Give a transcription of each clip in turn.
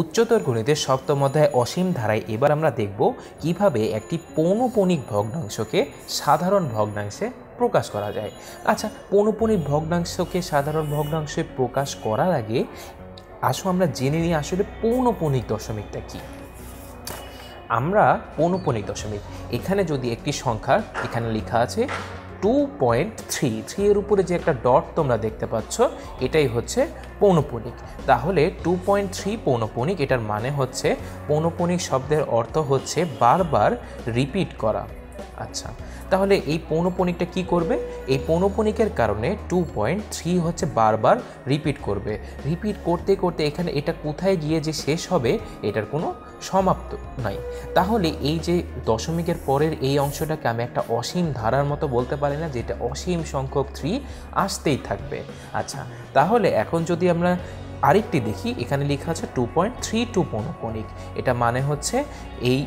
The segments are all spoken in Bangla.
উচ্চতর গণিতের সপ্তম অধ্যায় অসীম ধারায় এবার আমরা দেখব কীভাবে একটি পৌনপণিক ভগ্নাংশকে সাধারণ ভগ্নাংশে প্রকাশ করা যায়। আচ্ছা পৌনপণিক ভগ্নাংশকে সাধারণ ভগ্নাংশে প্রকাশ করার আগে আসো আমরা জেনে নিই আসলে পৌনপণিক দশমিকটা কী। আমরা পৌনপণিক দশমিক, এখানে যদি একটি সংখ্যা এখানে লেখা আছে টু পয়েন্ট থ্রি থ্রি এর উপরে যে একটা ডট তোমরা দেখতে পাচ্ছ, এটাই হচ্ছে পৌনপণিক তাহলে টু পয়েন্ট থ্রি পৌনপণিক এটার মানে হচ্ছে পৌনপণিক শব্দের অর্থ হচ্ছে বারবার রিপিট করা। আচ্ছা তাহলে এই পৌনপণিকটা কি করবে? এই পৌনপণিকের কারণে টু পয়েন্ট থ্রি হচ্ছে বারবার রিপিট করবে। রিপিট করতে করতে এখানে এটা কোথায় গিয়ে যে শেষ হবে, এটার কোনো সমাপ্ত নাই। তাহলে এই যে দশমিকের পরের এই অংশটাকে আমি একটা অসীম ধারার মতো বলতে পারি না, যেটা অসীম সংখ্যক থ্রি আসতেই থাকবে। আচ্ছা তাহলে এখন যদি আমরা আরেকটি দেখি, এখানে লেখা আছে টু পয়েন্ট থ্রি টু পৌনপণিক এটা মানে হচ্ছে এই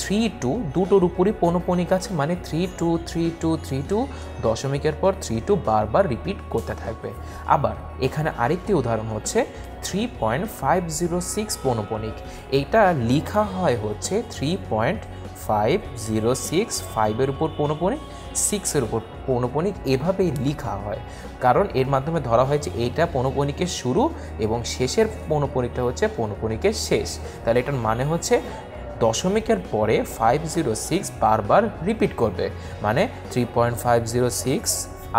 থ্রি টু, দুটোর উপরই পৌনপণিক আছে মানে three two three two three two, দশমিকের পর থ্রি টু বারবার রিপিট করতে থাকবে। আবার এখানে আরেকটি উদাহরণ হচ্ছে three point five zero six পৌনপণিক এইটা লেখা হয় হচ্ছে three point five zero six, ফাইভের উপর পৌনপণিক সিক্সের উপর পৌনপণিক এভাবেই লিখা হয়। কারণ এর মাধ্যমে ধরা হয় যে এইটা পৌনপণিকের শুরু এবং শেষের পৌনপণিকটা হচ্ছে পৌনপণিকের শেষ। তাহলে এটার মানে হচ্ছে দশমিকের পরে ফাইভ জিরো সিক্স বারবার রিপিট করবে। মানে three point five zero six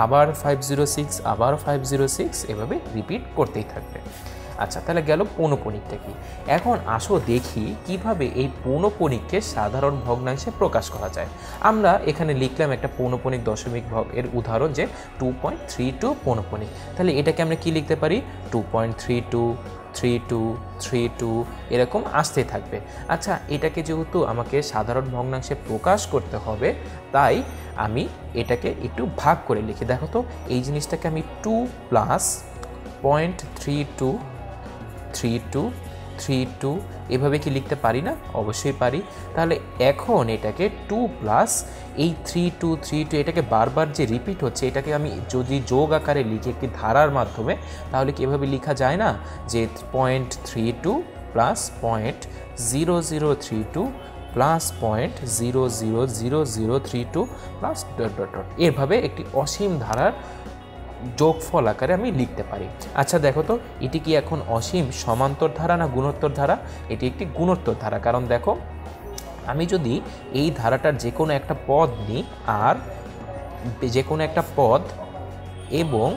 আবার ফাইভ জিরো সিক্স আবার ফাইভ জিরো সিক্স এভাবে রিপিট করতেই থাকবে। আচ্ছা তাহলে গেল পৌনপণিকটা কি? এখন আসো দেখি কীভাবে এই পৌনপণিককে সাধারণ ভগ্নাংশে প্রকাশ করা যায়। আমরা এখানে লিখলাম একটা পৌনপণিক দশমিক ভগ, এর উদাহরণ যে টু পয়েন্ট থ্রি টু পৌনপণিক তাহলে এটাকে আমরা কি লিখতে পারি? Two point three two three two three two এরকম আসতে থাকবে। আচ্ছা এটাকে যেহেতু আমাকে সাধারণ ভগ্নাংশে প্রকাশ করতে হবে, তাই আমি এটাকে একটু ভাগ করে লিখি। দেখো তো, এই জিনিসটাকে আমি two plus point three two three two three two, এভাবে কি লিখতে পারি না? অবশ্যই পারি। তাহলে এখন এটাকে টু প্লাস এই থ্রি টু থ্রি টু, এটাকে বারবার যে রিপিট হচ্ছে, এটাকে আমি যদি যোগ আকারে লিখি একটি ধারার মাধ্যমে, তাহলে কি এভাবে লেখা যায় না? যে point three two plus point zero zero three two plus point zero zero zero zero three two plus dot dot dot. এভাবে একটি অসীম ধারার যোগফল আকারে আমি লিখতে পারি। আচ্ছা দেখো তো, এটি কি এখন অসীম সমান্তর ধারা না গুণোত্তর ধারা? এটি একটি গুণোত্তর ধারা। কারণ দেখো, আমি যদি এই ধারাটার যে কোনো একটা পদ নিই, আর যে কোনো একটা পদ এবং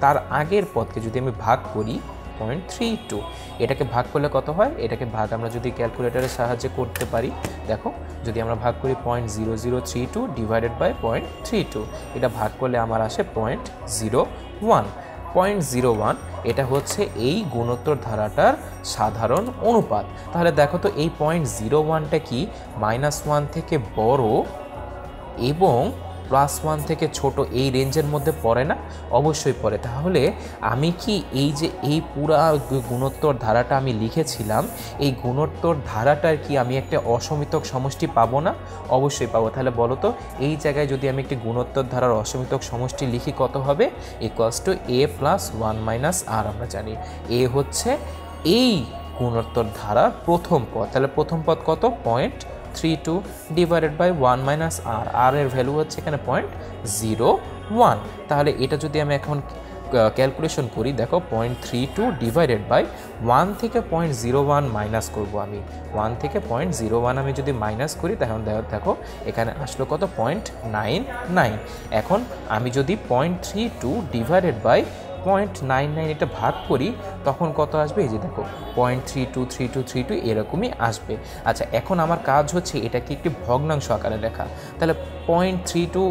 তার আগের পদকে যদি আমি ভাগ করি পয়েন্ট থ্রি টু। এটাকে ভাগ করলে কত হয়? এটাকে ভাগ আমরা যদি ক্যালকুলেটারের সাহায্যে করতে পারি, দেখো, যদি আমরা ভাগ করি point zero zero three two divided by point three two, এটা ভাগ করলে আমার আসে point zero one. Point zero one, এটা হচ্ছে এই গুণোত্তর ধারাটার সাধারণ অনুপাত। তাহলে দেখো তো, এই পয়েন্ট জিরো ওয়ানটা কি? মাইনাস ওয়ান থেকে বড় এবং প্লাস ওয়ান থেকে ছোট এই রেঞ্জের মধ্যে পড়ে না, অবশ্যই পড়ে। তাহলে আমি কি এই যে এই পুরা গুণোত্তর ধারাটা আমি লিখেছিলাম, এই গুণোত্তর ধারাটার কি আমি একটা অসমিতক সমষ্টি পাবো না? অবশ্যই পাবো। তাহলে বলো তো, এই জায়গায় যদি আমি একটি গুণোত্তর ধারার অসমিতক সমষ্টি লিখি কত হবে? Equals to a plus one minus r আমরা জানি। এ হচ্ছে এই গুণোত্তর ধারার প্রথম পদ। তাহলে প্রথম পদ কত? Point three two divided by one minus r r এর ভ্যালু হচ্ছে এখানে পয়েন্ট জিরো ওয়ান তাহলে এটা যদি আমি এখন ক্যালকুলেশন করি, দেখো point three two divided by one থেকে পয়েন্ট জিরো ওয়ান মাইনাস করব আমি। ওয়ান থেকে পয়েন্ট জিরো ওয়ান আমি যদি মাইনাস করি তখন দেখো এখানে আসলো কত? পয়েন্ট নাইন নাইন এখন আমি যদি point three two divided by point nine nine এটা ভাগ করি, তখন কত আসবে? এই যে দেখো point three two three two three two এরকমই আসবে। আচ্ছা এখন আমার কাজ হচ্ছে এটাকে একটি ভগ্নাংশ আকারে লেখা তাহলে পয়েন্ট থ্রি টু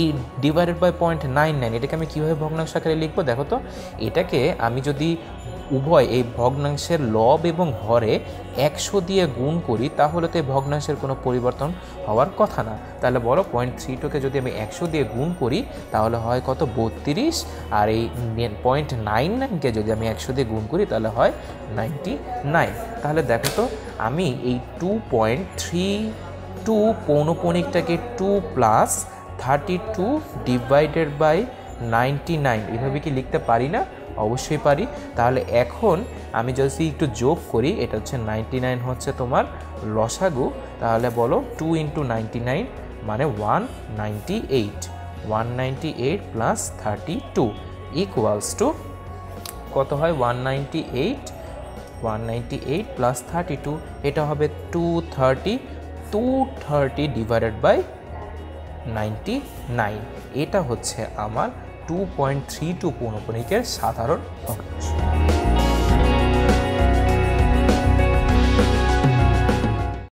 এই divided by point nine nine এটাকে আমি কীভাবে ভগ্নাংশ আকারে লিখব? দেখো তো, এটাকে আমি যদি উভয় এই ভগ্নাংশের লব এবং হরে একশো দিয়ে গুণ করি, তাহলে তো এই ভগ্নাংশের কোনো পরিবর্তন হওয়ার কথা না। তাহলে বলো পয়েন্ট থ্রি টুকে যদি আমি একশো দিয়ে গুণ করি, তাহলে হয় কত? বত্রিশ। আর এই পয়েন্ট নাইন নাইনকে যদি আমি একশো দিয়ে গুণ করি, তাহলে হয় নাইনটি নাইন তাহলে দেখো তো, আমি এই two point three two পৌনপণিকটাকে two plus thirty two divided by ninety nine এভাবে কি লিখতে পারি না? অবশ্যই পারি। তাহলে এখন আমি যদি একটু যোগ করি, এটা হচ্ছে নাইনটি নাইন হচ্ছে তোমার লসাগু। তাহলে বলো টু ইন্টু নাইনটি নাইন মানে one ninety eight one ninety eight plus thirty two equals to কত হয়? One ninety eight one ninety eight plus thirty two এটা হবে two thirty two thirty divided by ninety nine এটা হচ্ছে আমার টু পয়েন্ট থ্রি টু পৌনপণিকের সাধারণ ভগ্নাংশ